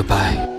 goodbye